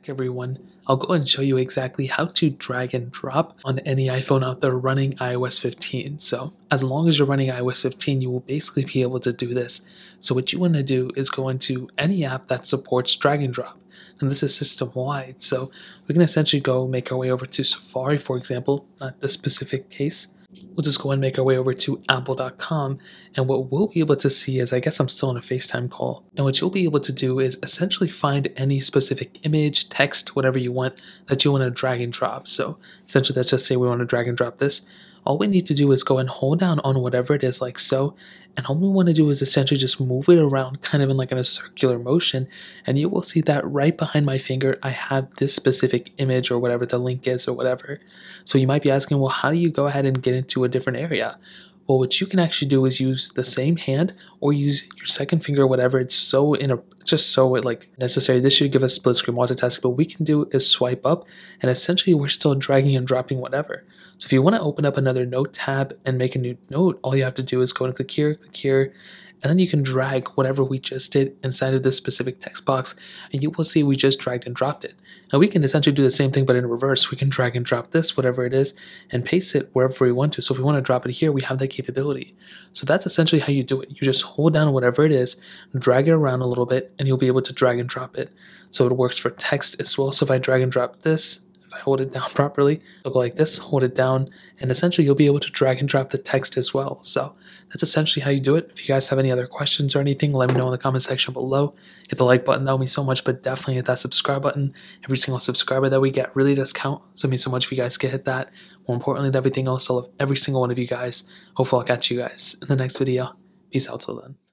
back everyone. I'll go and show you exactly how to drag and drop on any iPhone out there running iOS 15. So as long as you're running iOS 15, you will basically be able to do this. So what you want to do is go into any app that supports drag and drop. And this is system wide. So we can essentially go make our way over to Safari, for example, not this specific case we'll just go and make our way over to apple.com and what we'll be able to see is I guess I'm still on a FaceTime call and what you'll be able to do is essentially find any specific image, text, whatever you want that you want to drag and drop. So essentially let's just say we want to drag and drop this. All we need to do is go and hold down on whatever it is like so and all we want to do is essentially just move it around kind of in like in a circular motion and you will see that right behind my finger I have this specific image or whatever the link is or whatever. So you might be asking well how do you go ahead and get into a different area? Well, what you can actually do is use the same hand or use your second finger, whatever. It's so in a just so it like necessary. This should give us split screen multitasking, but we can do is swipe up, and essentially we're still dragging and dropping whatever. So if you want to open up another note tab and make a new note, all you have to do is go and click here, click here, and then you can drag whatever we just did inside of this specific text box, and you will see we just dragged and dropped it. Now we can essentially do the same thing but in reverse. We can drag and drop this, whatever it is, and paste it wherever we want to. So if we want to drop it here, we have that capability. So that's essentially how you do it. You just hold down whatever it is, drag it around a little bit, and you'll be able to drag and drop it. So it works for text as well. So if I drag and drop this, hold it down properly, it'll go like this, hold it down, and essentially you'll be able to drag and drop the text as well. So that's essentially how you do it. If you guys have any other questions or anything, let me know in the comment section below. Hit the like button, that would mean so much, but definitely hit that subscribe button. Every single subscriber that we get really does count, so it means so much if you guys can hit that. More importantly than everything else, I love every single one of you guys. Hopefully I'll catch you guys in the next video. Peace out till then.